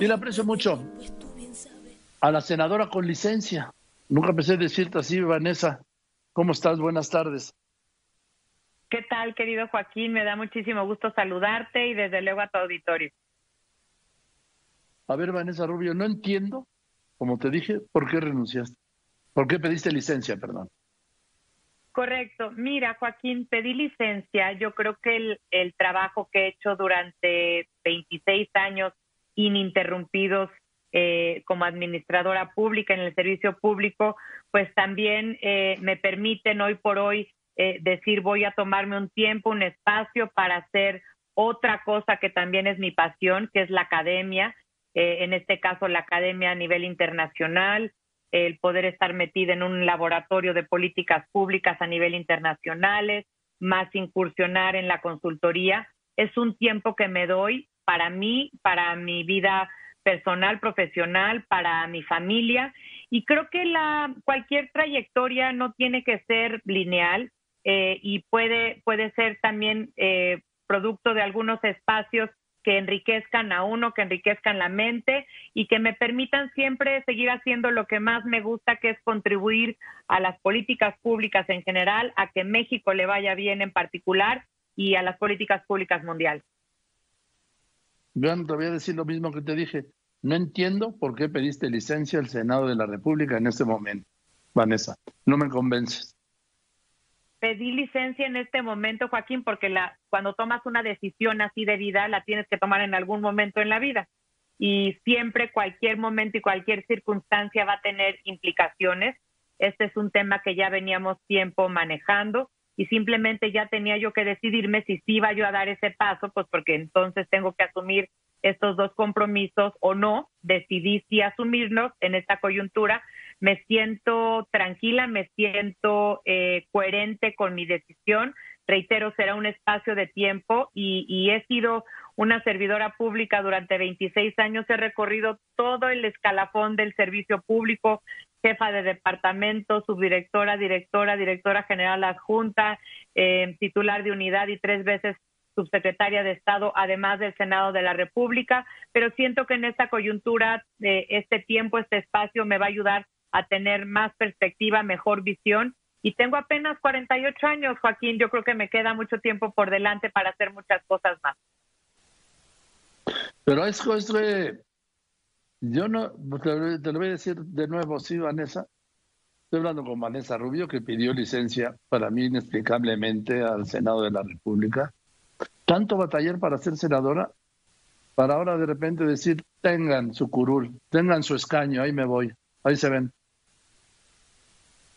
Y le aprecio mucho a la senadora con licencia. Nunca pensé decirte así, Vanessa. ¿Cómo estás? Buenas tardes. ¿Qué tal, querido Joaquín? Me da muchísimo gusto saludarte y desde luego a tu auditorio. A ver, Vanessa Rubio, no entiendo, como te dije, por qué renunciaste. ¿Por qué pediste licencia, perdón? Correcto. Mira, Joaquín, pedí licencia. Yo creo que el, el trabajo que he hecho durante 26 años ininterrumpidos eh, como administradora pública en el servicio público, pues también eh, me permiten hoy por hoy eh, decir voy a tomarme un tiempo, un espacio para hacer otra cosa que también es mi pasión, que es la academia, en este caso la academia a nivel internacional, el poder estar metida en un laboratorio de políticas públicas a nivel internacionales, más incursionar en la consultoría. Es un tiempo que me doy para mí, para mi vida personal, profesional, para mi familia. Y creo que la, cualquier trayectoria no tiene que ser lineal eh, y puede, puede ser también eh, producto de algunos espacios que enriquezcan a uno, que enriquezcan la mente y que me permitan siempre seguir haciendo lo que más me gusta, que es contribuir a las políticas públicas en general, a que México le vaya bien en particular y a las políticas públicas mundiales. Vean, te voy a decir lo mismo que te dije. No entiendo por qué pediste licencia al Senado de la República en este momento, Vanessa. No me convences. Pedí licencia en este momento, Joaquín, porque la, cuando tomas una decisión así de vida, la tienes que tomar en algún momento en la vida. Y siempre, cualquier momento y cualquier circunstancia va a tener implicaciones. Este es un tema que ya veníamos tiempo manejando y simplemente ya tenía yo que decidirme si sí iba yo a dar ese paso, pues porque entonces tengo que asumir estos dos compromisos o no. Decidí sí asumirlos en esta coyuntura. Me siento tranquila, me siento eh, coherente con mi decisión. Reitero, será un espacio de tiempo y, he sido una servidora pública durante 26 años. He recorrido todo el escalafón del servicio público, jefa de departamento, subdirectora, directora, directora general adjunta, eh, titular de unidad y tres veces subsecretaria de Estado, además del Senado de la República, pero siento que en esta coyuntura, de este tiempo, este espacio me va a ayudar a tener más perspectiva, mejor visión. Y tengo apenas 48 años, Joaquín, yo creo que me queda mucho tiempo por delante para hacer muchas cosas más. Pero es, es yo no, te, lo voy a decir de nuevo, sí, Vanessa. Estoy hablando con Vanessa Rubio, que pidió licencia para mí inexplicablemente al Senado de la República. Tanto batallar para ser senadora, para ahora de repente decir, tengan su curul, tengan su escaño, ahí me voy, ahí se ven.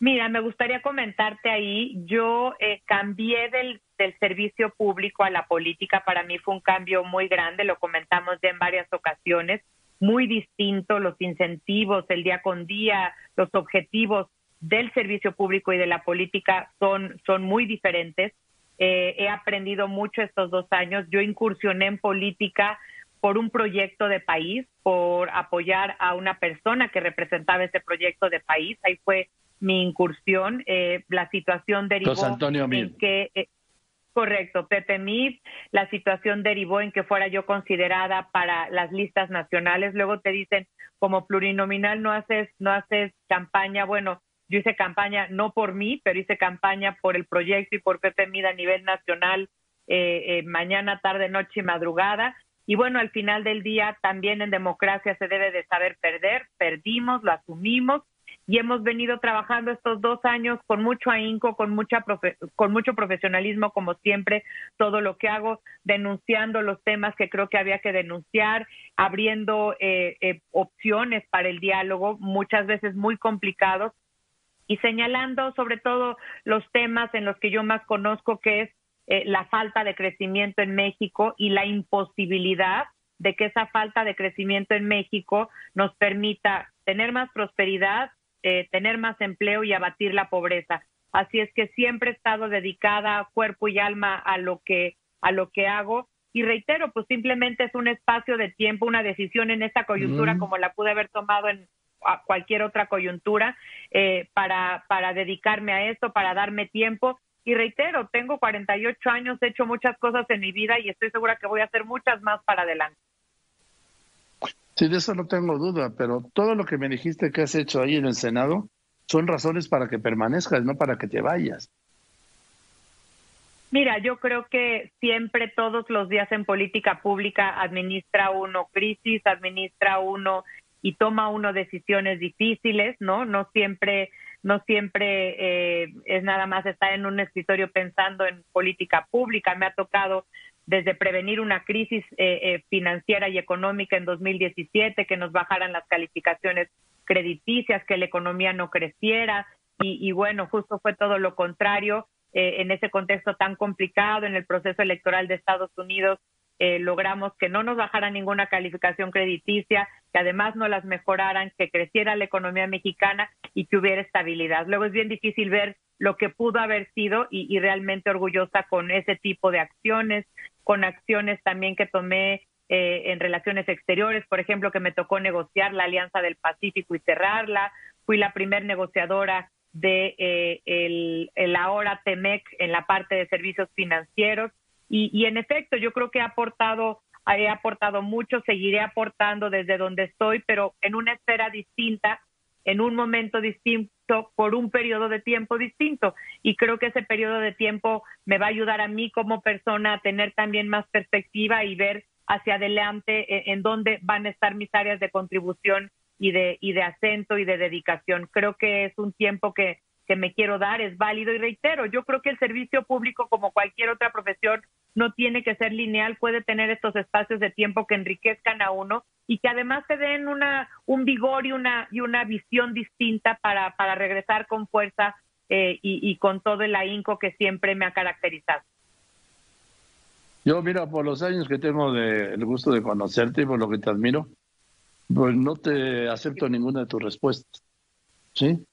Mira, me gustaría comentarte ahí, yo eh, cambié del, servicio público a la política, para mí fue un cambio muy grande, lo comentamos ya en varias ocasiones muy distinto, los incentivos, el día con día, los objetivos del servicio público y de la política son, son muy diferentes. Eh, he aprendido mucho estos dos años. Yo incursioné en política por un proyecto de país, por apoyar a una persona que representaba ese proyecto de país. Ahí fue mi incursión. Eh, la situación derivó Antonio en que eh, Correcto, Pepe Mid, la situación derivó en que fuera yo considerada para las listas nacionales. Luego te dicen, como plurinominal no haces, no haces campaña. Bueno, yo hice campaña no por mí, pero hice campaña por el proyecto y por Pepe Mid a nivel nacional, eh, eh, mañana, tarde, noche y madrugada. Y bueno, al final del día también en democracia se debe de saber perder. Perdimos, lo asumimos y hemos venido trabajando estos dos años con mucho ahínco, con, mucha con mucho profesionalismo, como siempre, todo lo que hago, denunciando los temas que creo que había que denunciar, abriendo eh, eh, opciones para el diálogo, muchas veces muy complicados, y señalando sobre todo los temas en los que yo más conozco, que es eh, la falta de crecimiento en México y la imposibilidad de que esa falta de crecimiento en México nos permita tener más prosperidad, eh, tener más empleo y abatir la pobreza. Así es que siempre he estado dedicada cuerpo y alma a lo que a lo que hago y reitero, pues simplemente es un espacio de tiempo, una decisión en esta coyuntura como la pude haber tomado en cualquier otra coyuntura eh, para para dedicarme a esto, para darme tiempo y reitero, tengo 48 años, he hecho muchas cosas en mi vida y estoy segura que voy a hacer muchas más para adelante. Sí, de eso no tengo duda, pero todo lo que me dijiste que has hecho ahí en el Senado son razones para que permanezcas, no para que te vayas. Mira, yo creo que siempre todos los días en política pública administra uno crisis, administra uno y toma uno decisiones difíciles, ¿no? No siempre, no siempre eh, es nada más estar en un escritorio pensando en política pública. Me ha tocado desde prevenir una crisis eh, eh, financiera y económica en 2017, que nos bajaran las calificaciones crediticias, que la economía no creciera, y, bueno, justo fue todo lo contrario. en ese contexto tan complicado en el proceso electoral de Estados Unidos, eh, logramos que no nos bajara ninguna calificación crediticia, que además no las mejoraran, que creciera la economía mexicana y que hubiera estabilidad. Luego es bien difícil ver lo que pudo haber sido y, realmente orgullosa con ese tipo de acciones, con acciones también que tomé eh, en relaciones exteriores, por ejemplo, que me tocó negociar la Alianza del Pacífico y cerrarla. Fui la primer negociadora de eh, el, ahora TEMEC en la parte de servicios financieros y, en efecto, yo creo que he aportado, he aportado mucho, seguiré aportando desde donde estoy, pero en una esfera distinta, en un momento distinto, por un periodo de tiempo distinto. Y creo que ese periodo de tiempo me va a ayudar a mí como persona a tener también más perspectiva y ver hacia adelante eh, en dónde van a estar mis áreas de contribución y de, y de acento y de dedicación. Creo que es un tiempo que que me quiero dar es válido y reitero, yo creo que el servicio público como cualquier otra profesión no tiene que ser lineal, puede tener estos espacios de tiempo que enriquezcan a uno y que además te den una un vigor y una y una visión distinta para para regresar con fuerza eh, y, con todo el ahínco que siempre me ha caracterizado. Yo, mira, por los años que tengo de, el gusto de conocerte y por lo que te admiro, pues no te acepto ninguna de tus respuestas. ¿Sí?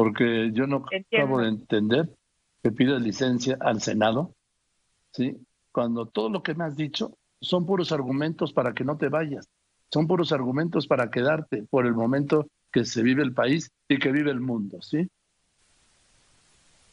Porque yo no acabo de entender que pidas licencia al Senado, ¿sí? Cuando todo lo que me has dicho son puros argumentos para que no te vayas, son puros argumentos para quedarte por el momento que se vive el país y que vive el mundo, ¿sí?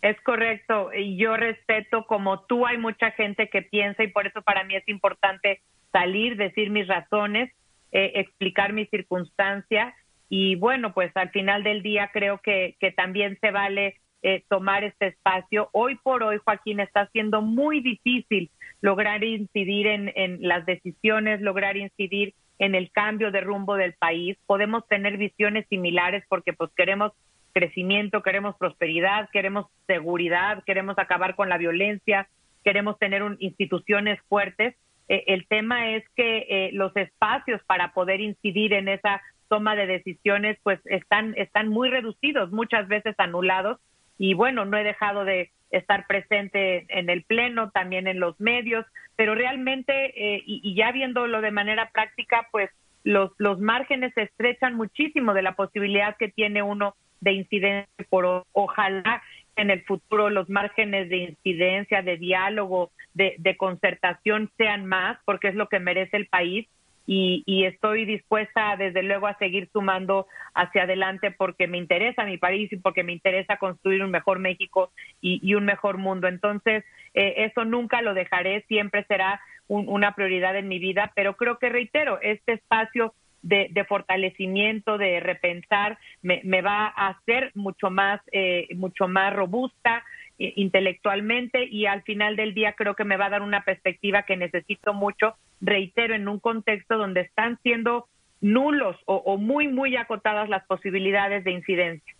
Es correcto, y yo respeto como tú, hay mucha gente que piensa y por eso para mí es importante salir, decir mis razones, eh, explicar mis circunstancias y bueno, pues al final del día creo que, también se vale eh, tomar este espacio. Hoy por hoy, Joaquín, está siendo muy difícil lograr incidir en, en las decisiones, lograr incidir en el cambio de rumbo del país. Podemos tener visiones similares porque pues queremos crecimiento, queremos prosperidad, queremos seguridad, queremos acabar con la violencia, queremos tener instituciones fuertes. Eh, el tema es que eh, los espacios para poder incidir en esa toma de decisiones pues están, están muy reducidos, muchas veces anulados. Y bueno, no he dejado de estar presente en el Pleno, también en los medios, pero realmente, eh, y, ya viéndolo de manera práctica, pues los, los márgenes se estrechan muchísimo de la posibilidad que tiene uno de incidencia. Por, ojalá en el futuro los márgenes de incidencia, de diálogo, de, de concertación sean más, porque es lo que merece el país y, estoy dispuesta desde luego a seguir sumando hacia adelante porque me interesa mi país y porque me interesa construir un mejor México y, un mejor mundo. Entonces, eh, eso nunca lo dejaré, siempre será una prioridad en mi vida, pero creo que reitero, este espacio de, fortalecimiento, de repensar, me, va a hacer mucho más, eh, mucho más robusta, intelectualmente y al final del día creo que me va a dar una perspectiva que necesito mucho, reitero, en un contexto donde están siendo nulos o, muy, muy acotadas las posibilidades de incidencia.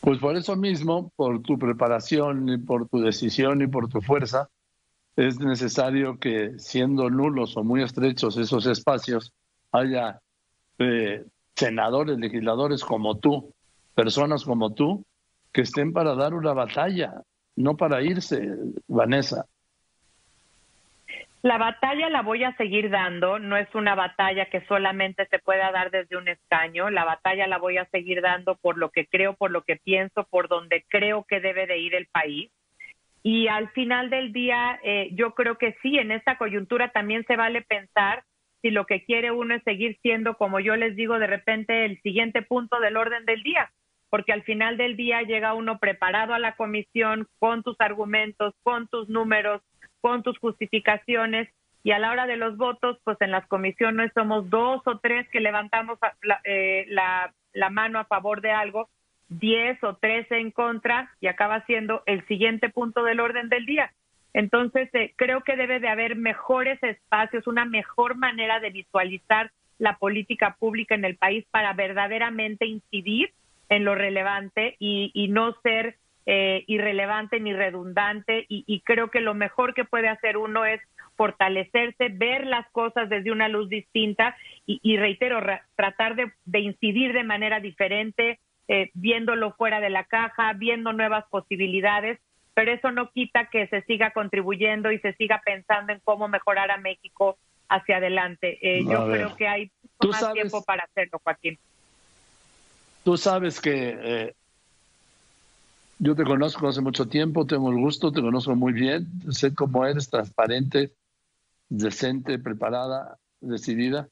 Pues por eso mismo, por tu preparación y por tu decisión y por tu fuerza, es necesario que siendo nulos o muy estrechos esos espacios, haya eh, senadores, legisladores como tú, personas como tú, que estén para dar una batalla, no para irse, Vanessa. La batalla la voy a seguir dando, no es una batalla que solamente se pueda dar desde un escaño, la batalla la voy a seguir dando por lo que creo, por lo que pienso, por donde creo que debe de ir el país. Y al final del día, eh, yo creo que sí, en esta coyuntura también se vale pensar si lo que quiere uno es seguir siendo, como yo les digo, de repente el siguiente punto del orden del día porque al final del día llega uno preparado a la comisión con tus argumentos, con tus números, con tus justificaciones y a la hora de los votos, pues en las comisiones somos dos o tres que levantamos eh, la, mano a favor de algo, diez o trece en contra y acaba siendo el siguiente punto del orden del día. Entonces, eh, creo que debe de haber mejores espacios, una mejor manera de visualizar la política pública en el país para verdaderamente incidir en lo relevante y, y no ser eh, irrelevante ni redundante. Y, y creo que lo mejor que puede hacer uno es fortalecerse, ver las cosas desde una luz distinta y, reitero, tratar de, incidir de manera diferente, eh, viéndolo fuera de la caja, viendo nuevas posibilidades, pero eso no quita que se siga contribuyendo y se siga pensando en cómo mejorar a México hacia adelante. Eh, yo creo que hay más tiempo para hacerlo, Joaquín. Tú sabes que eh, yo te conozco hace mucho tiempo, tengo el gusto, te conozco muy bien, sé cómo eres transparente, decente, preparada, decidida,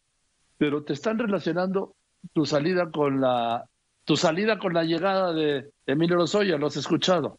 pero te están relacionando tu salida con la tu salida con la llegada de Emilio Lozoya, ¿lo has escuchado?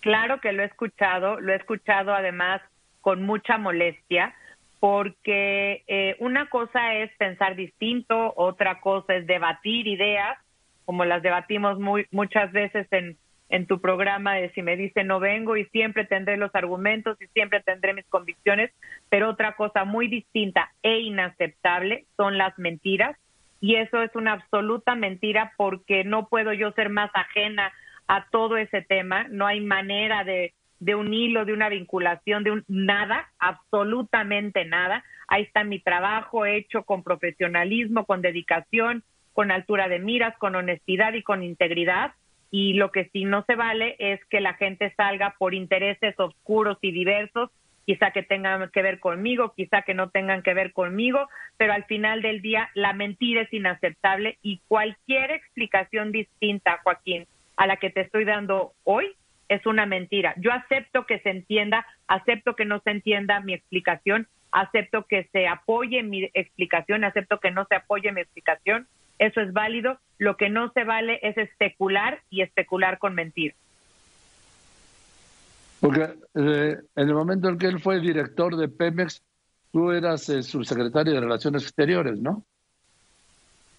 Claro que lo he escuchado, lo he escuchado además con mucha molestia, porque eh, una cosa es pensar distinto, otra cosa es debatir ideas, como las debatimos muy, muchas veces en, en tu programa de si me dice no vengo y siempre tendré los argumentos y siempre tendré mis convicciones, pero otra cosa muy distinta e inaceptable son las mentiras y eso es una absoluta mentira porque no puedo yo ser más ajena a todo ese tema, no hay manera de, de un hilo, de una vinculación, de un nada, absolutamente nada. Ahí está mi trabajo hecho con profesionalismo, con dedicación, con altura de miras, con honestidad y con integridad y lo que sí no se vale es que la gente salga por intereses oscuros y diversos, quizá que tengan que ver conmigo, quizá que no tengan que ver conmigo, pero al final del día la mentira es inaceptable y cualquier explicación distinta, Joaquín, a la que te estoy dando hoy es una mentira. Yo acepto que se entienda, acepto que no se entienda mi explicación, acepto que se apoye mi explicación, acepto que no se apoye mi explicación, eso es válido. Lo que no se vale es especular y especular con mentir. Porque eh, en el momento en que él fue director de Pemex, tú eras eh, subsecretario de Relaciones Exteriores, ¿no?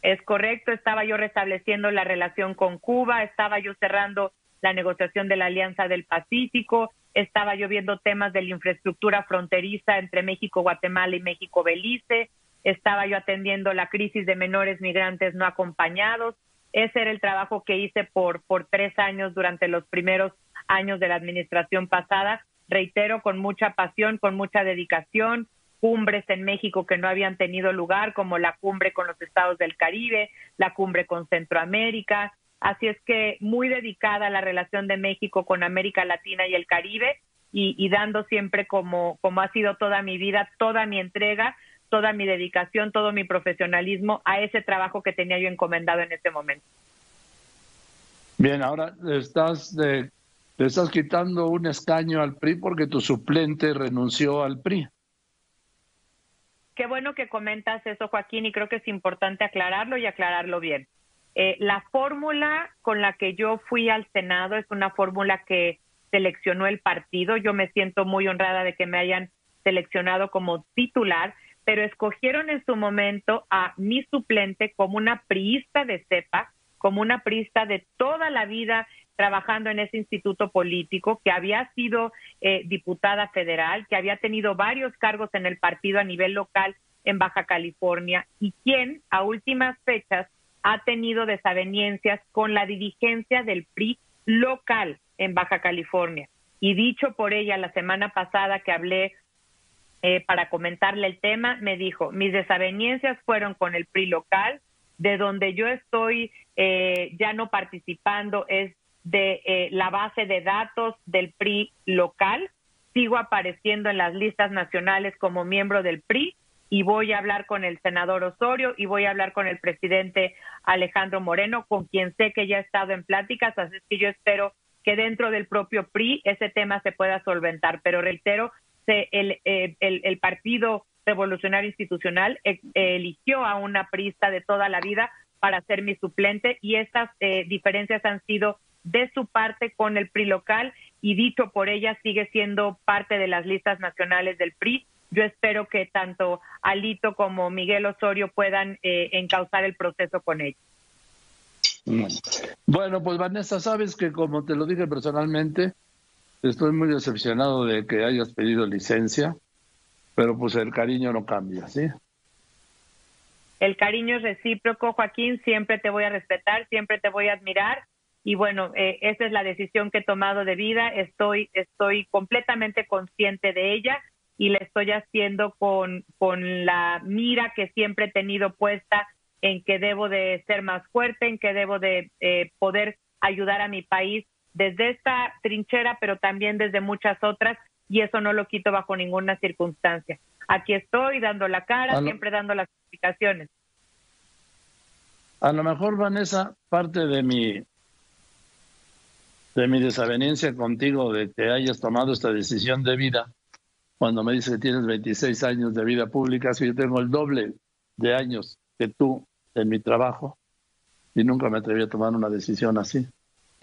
Es correcto, estaba yo restableciendo la relación con Cuba, estaba yo cerrando la negociación de la Alianza del Pacífico, estaba yo viendo temas de la infraestructura fronteriza entre México, Guatemala y México, Belice, estaba yo atendiendo la crisis de menores migrantes no acompañados. Ese era el trabajo que hice por, por tres años durante los primeros años de la administración pasada. Reitero, con mucha pasión, con mucha dedicación, cumbres en México que no habían tenido lugar, como la cumbre con los estados del Caribe, la cumbre con Centroamérica. Así es que muy dedicada a la relación de México con América Latina y el Caribe y, y dando siempre como, como ha sido toda mi vida, toda mi entrega toda mi dedicación, todo mi profesionalismo a ese trabajo que tenía yo encomendado en ese momento. Bien, ahora estás de, le estás quitando un escaño al PRI porque tu suplente renunció al PRI. Qué bueno que comentas eso, Joaquín, y creo que es importante aclararlo y aclararlo bien. Eh, la fórmula con la que yo fui al Senado es una fórmula que seleccionó el partido. Yo me siento muy honrada de que me hayan seleccionado como titular pero escogieron en su momento a mi suplente como una priista de CEPA, como una priista de toda la vida trabajando en ese instituto político, que había sido eh, diputada federal, que había tenido varios cargos en el partido a nivel local en Baja California y quien a últimas fechas ha tenido desavenencias con la dirigencia del PRI local en Baja California. Y dicho por ella la semana pasada que hablé eh, para comentarle el tema, me dijo, mis desavenencias fueron con el PRI local, de donde yo estoy eh, ya no participando es de eh, la base de datos del PRI local, sigo apareciendo en las listas nacionales como miembro del PRI y voy a hablar con el senador Osorio y voy a hablar con el presidente Alejandro Moreno, con quien sé que ya ha estado en pláticas, así que yo espero que dentro del propio PRI ese tema se pueda solventar. Pero reitero, el, eh, el, el, Partido Revolucionario Institucional eh, eligió a una prista de toda la vida para ser mi suplente y estas eh, diferencias han sido de su parte con el PRI local y dicho por ella sigue siendo parte de las listas nacionales del PRI. Yo espero que tanto Alito como Miguel Osorio puedan eh, encauzar el proceso con ella. Bueno, pues Vanessa, sabes que como te lo dije personalmente, estoy muy decepcionado de que hayas pedido licencia, pero pues el cariño no cambia, ¿sí? El cariño es recíproco, Joaquín, siempre te voy a respetar, siempre te voy a admirar. Y bueno, eh, esa es la decisión que he tomado de vida, estoy, estoy completamente consciente de ella y la estoy haciendo con, con la mira que siempre he tenido puesta en que debo de ser más fuerte, en que debo de eh, poder ayudar a mi país desde esta trinchera, pero también desde muchas otras, y eso no lo quito bajo ninguna circunstancia. Aquí estoy dando la cara, siempre dando las explicaciones. A lo mejor, Vanessa, parte de mi de mi desaveniencia contigo de que hayas tomado esta decisión de vida, cuando me dices que tienes 26 años de vida pública, si yo tengo el doble de años que tú en mi trabajo y nunca me atreví a tomar una decisión así.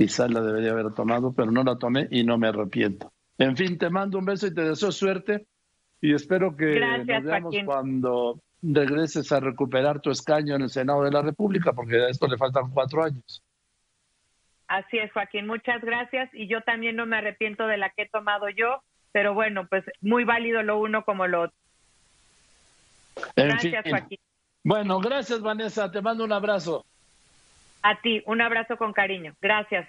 Quizás la debería haber tomado, pero no la tomé y no me arrepiento. En fin, te mando un beso y te deseo suerte y espero que nos veamos cuando regreses a recuperar tu escaño en el Senado de la República, porque a esto le faltan cuatro años. Así es, Joaquín. Muchas gracias. Y yo también no me arrepiento de la que he tomado yo, pero bueno, pues muy válido lo uno como lo otro. gracias, Joaquín. Bueno, gracias Vanessa, te mando un abrazo. A ti, un abrazo con cariño. Gracias.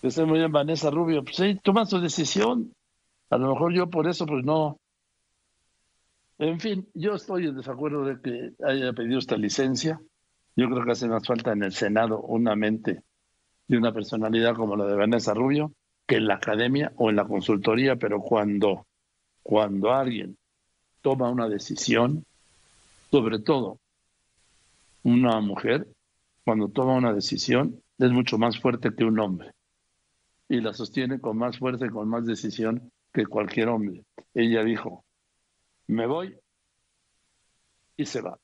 Que esté muy bien, Vanessa Rubio. Pues sí, toma tu decisión. A lo mejor yo por eso, pues no. En fin, yo estoy en desacuerdo de que haya pedido esta licencia. Yo creo que hace más falta en el Senado una mente y una personalidad como la de Vanessa Rubio que en la academia o en la consultoría, pero cuando, cuando alguien toma una decisión, sobre todo una mujer, cuando toma una decisión, es mucho más fuerte que un hombre y la sostiene con más fuerza y con más decisión que cualquier hombre. Ella dijo, me voy y se va.